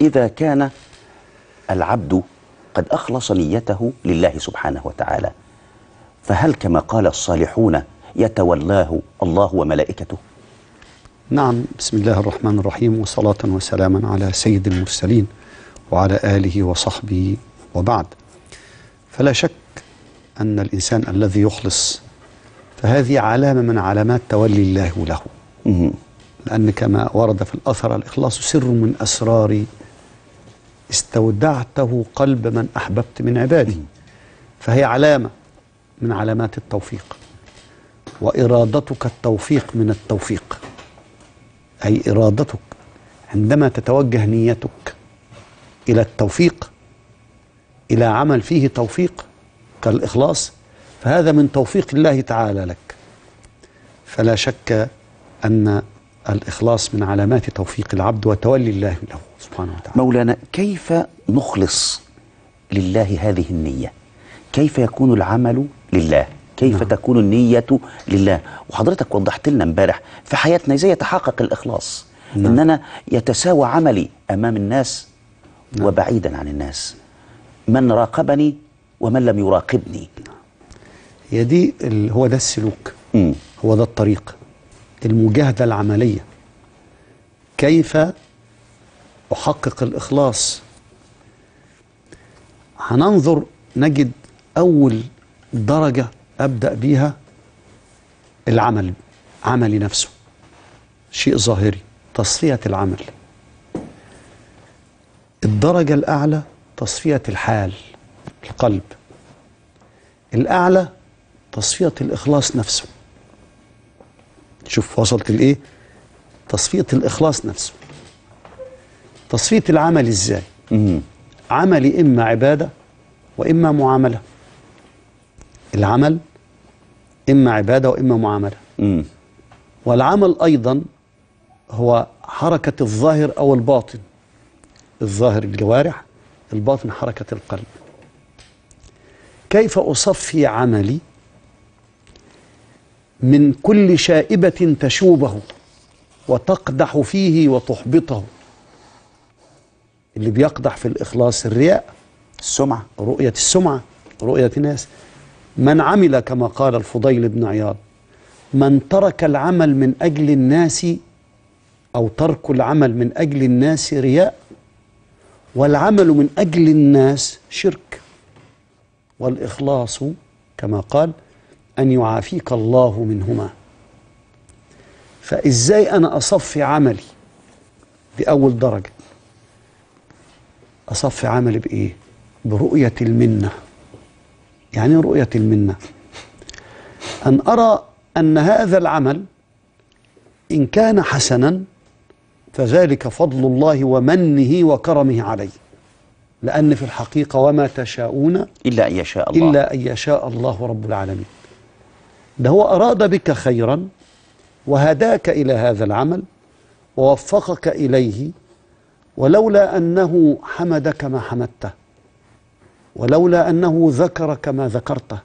إذا كان العبد قد أخلص نيته لله سبحانه وتعالى فهل كما قال الصالحون يتولاه الله وملائكته؟ نعم بسم الله الرحمن الرحيم وصلاة وسلاما على سيد المرسلين وعلى آله وصحبه وبعد. فلا شك أن الإنسان الذي يخلص فهذه علامة من علامات تولي الله له. لأن كما ورد في الأثر الإخلاص سر من أسرار استودعته قلب من أحببت من عبادي. فهي علامة من علامات التوفيق. وإرادتك التوفيق من التوفيق. أي إرادتك. عندما تتوجه نيتك إلى التوفيق إلى عمل فيه توفيق كالإخلاص فهذا من توفيق الله تعالى لك. فلا شك أن الإخلاص من علامات توفيق العبد وتولي الله له سبحانه وتعالى. مولانا كيف نخلص لله هذه النية؟ كيف يكون العمل لله؟ كيف نعم. تكون النية لله؟ وحضرتك وضحت لنا امبارح في حياتنا إزاي يتحقق الإخلاص؟ نعم. إن أنا يتساوى عملي أمام الناس وبعيدا عن الناس. من راقبني ومن لم يراقبني. هي دي هو ده السلوك. مم. هو ده الطريق. المجاهدة العملية. كيف أحقق الإخلاص؟ هننظر نجد أول درجة أبدأ بيها العمل عملي نفسه. شيء ظاهري تصفية العمل. الدرجة الأعلى تصفية الحال القلب. الأعلى تصفية الإخلاص نفسه. شوف وصلت لإيه؟ تصفية الإخلاص نفسه. تصفية العمل إزاي. عملي إما عبادة وإما معاملة. العمل إما عبادة وإما معاملة. مم. والعمل أيضا هو حركة الظاهر أو الباطن. الظاهر الجوارح الباطن حركة القلب. كيف أصفي عملي؟ من كل شائبة تشوبه وتقدح فيه وتحبطه. اللي بيقدح في الإخلاص الرياء السمعة رؤية السمعة رؤية الناس. من عمل كما قال الفضيل بن عياض من ترك العمل من أجل الناس أو ترك العمل من أجل الناس رياء والعمل من أجل الناس شرك. والإخلاص كما قال أن يعافيك الله منهما. فإزاي أنا أصفي عملي دي أول درجة؟ أصفي عملي بإيه؟ برؤية المنة. يعني إيه رؤية المنة؟ أن أرى أن هذا العمل إن كان حسنا فذلك فضل الله ومنه وكرمه علي لأن في الحقيقة وما تشاءون إلا أن يشاء الله. إلا أن يشاء الله رب العالمين. ده هو أراد بك خيرا وهداك إلى هذا العمل ووفقك إليه ولولا أنه حمدك ما حمدته ولولا أنه ذكرك ما ذكرته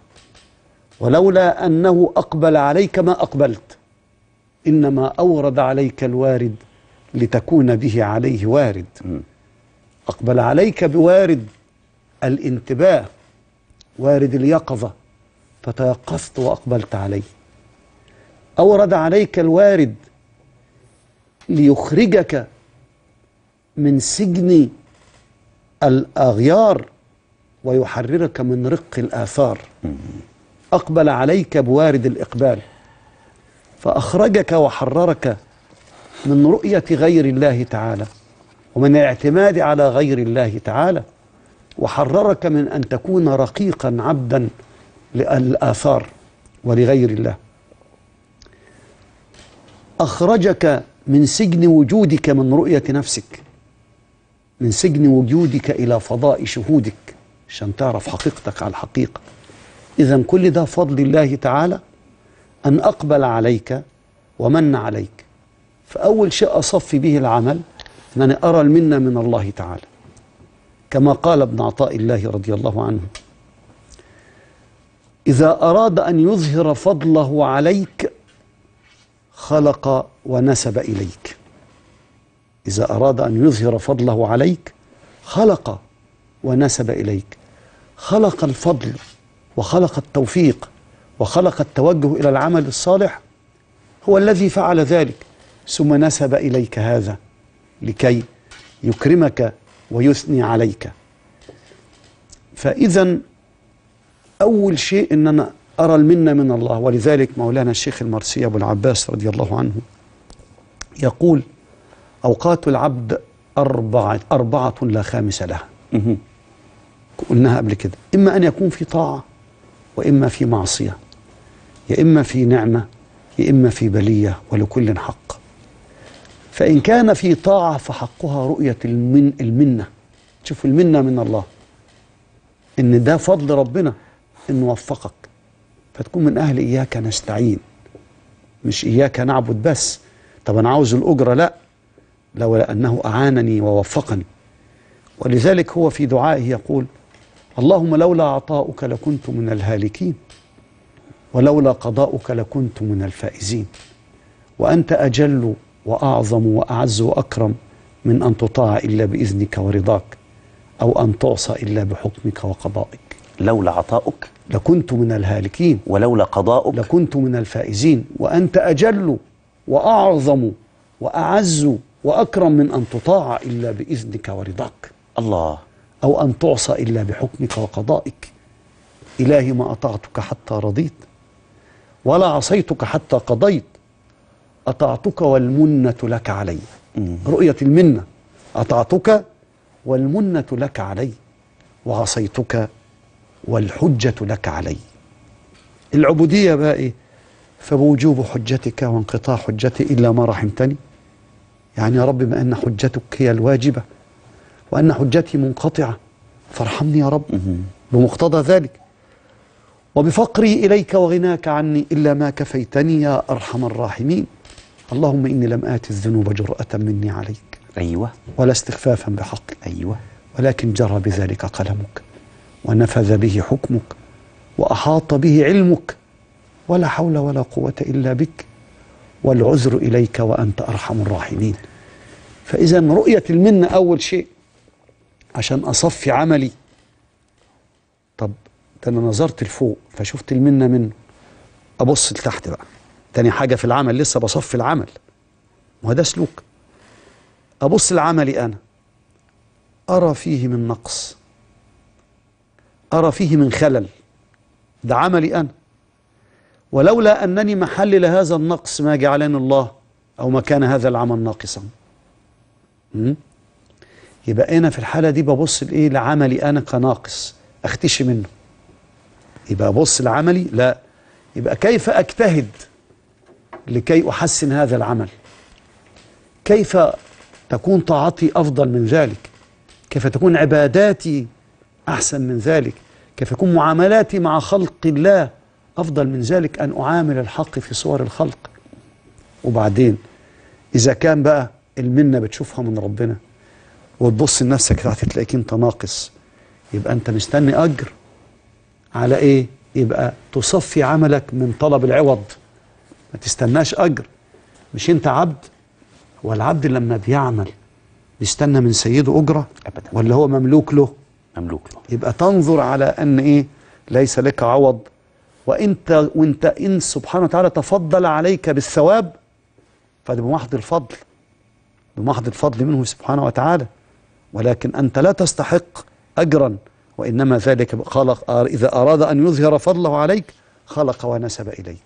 ولولا أنه أقبل عليك ما أقبلت إنما أورد عليك الوارد لتكون به عليه وارد. أقبل عليك بوارد الانتباه وارد اليقظة فتيقظت وأقبلت عليه. أورد عليك الوارد ليخرجك من سجن الأغيار ويحررك من رق الآثار. أقبل عليك بوارد الإقبال. فأخرجك وحررك من رؤية غير الله تعالى ومن الاعتماد على غير الله تعالى. وحررك من أن تكون رقيقا عبدا للآثار ولغير الله. أخرجك من سجن وجودك من رؤية نفسك. من سجن وجودك إلى فضاء شهودك. عشان تعرف حقيقتك على الحقيقة. إذا كل ده فضل الله تعالى أن أقبل عليك ومن عليك. فأول شيء أصفي به العمل أنني أرى المنة من الله تعالى. كما قال ابن عطاء الله رضي الله عنه إذا أراد أن يظهر فضله عليك خلق ونسب إليك. إذا أراد أن يظهر فضله عليك خلق ونسب إليك. خلق الفضل وخلق التوفيق وخلق التوجه إلى العمل الصالح هو الذي فعل ذلك. ثم نسب إليك هذا لكي يكرمك ويثني عليك. فإذا أول شيء أن أنا أرى المنة من الله. ولذلك مولانا الشيخ المرسي أبو العباس رضي الله عنه يقول أوقات العبد أربعة, أربعة لا خامس لها. قلناها قبل كده. إما أن يكون في طاعة وإما في معصية يا إما في نعمة يا إما في بلية ولكل حق. فإن كان في طاعة فحقها رؤية المن المنة. شوف المنة من الله. إن ده فضل ربنا. إنه وفقك. فتكون من أهل إياك نستعين. مش إياك نعبد بس. طب أنا عاوز الأجرة لا. لولا أنه أعانني ووفقني. ولذلك هو في دعائه يقول اللهم لولا عطاؤك لكنت من الهالكين ولولا قضاؤك لكنت من الفائزين. وأنت أجل وأعظم وأعز وأكرم من أن تطاع إلا بإذنك ورضاك أو أن تعصى إلا بحكمك وقضائك. لولا عطاؤك لكنت من الهالكين. ولولا قضاؤك لكنت من الفائزين. وأنت أجل وأعظم وأعز وأكرم من أن تطاع إلا بإذنك ورضاك. الله. أو أن تعصى إلا بحكمك وقضائك. إلهي ما أطعتك حتى رضيت ولا عصيتك حتى قضيت. أطعتك والمنة لك علي. رؤية المنة. أطعتك والمنة لك علي. وعصيتك والحجة لك علي. العبودية بقى إيه؟ فبوجوب حجتك وانقطاع حجتي إلا ما رحمتني. يعني يا رب ما أن حجتك هي الواجبة وأن حجتي منقطعة. فارحمني يا رب. بمقتضى ذلك. وبفقري إليك وغناك عني إلا ما كفيتني يا أرحم الراحمين. اللهم إني لم آت الذنوب جرأة مني عليك. أيوة. ولا استخفافا بحقك. أيوة. ولكن جرى بذلك قلمك. ونفذ به حكمك وأحاط به علمك ولا حول ولا قوة إلا بك والعذر إليك وأنت أرحم الراحمين. فإذا رؤية المنة أول شيء عشان أصفي عملي. طب أنا نظرت لفوق فشفت المنة منه أبص لتحت بقى. تاني حاجة في العمل لسه بصفي العمل. وهذا ده سلوك. أبص لعملي أنا. أرى فيه من نقص. أرى فيه من خلل. ده عملي أنا. ولولا أنني محل لهذا النقص ما جعلني الله أو ما كان هذا العمل ناقصا? يبقى أنا في الحالة دي ببص لإيه؟ لعملي أنا كناقص. أختشي منه. يبقى أبص لعملي؟ لا. يبقى كيف أجتهد لكي أحسن هذا العمل؟ كيف تكون طاعتي أفضل من ذلك؟ كيف تكون عباداتي أحسن من ذلك. كيف يكون معاملاتي مع خلق الله أفضل من ذلك أن أعامل الحق في صور الخلق؟ وبعدين إذا كان بقى المنة بتشوفها من ربنا وتبص لنفسك تحت تلاقيك أنت ناقص يبقى أنت مستني أجر. على إيه؟ يبقى تصفي عملك من طلب العوض. ما تستناش أجر. مش أنت عبد؟ والعبد لما بيعمل بيستنى من سيده أجرة؟ أبدا. ولا هو مملوك له؟ مملوك له. يبقى تنظر على أن إيه؟ ليس لك عوض. وانت وانت إن سبحانه وتعالى تفضل عليك بالثواب فده بمحض الفضل بمحض الفضل منه سبحانه وتعالى. ولكن أنت لا تستحق اجرا وإنما ذلك خلق إذا أراد أن يظهر فضله عليك خلق ونسب إليك.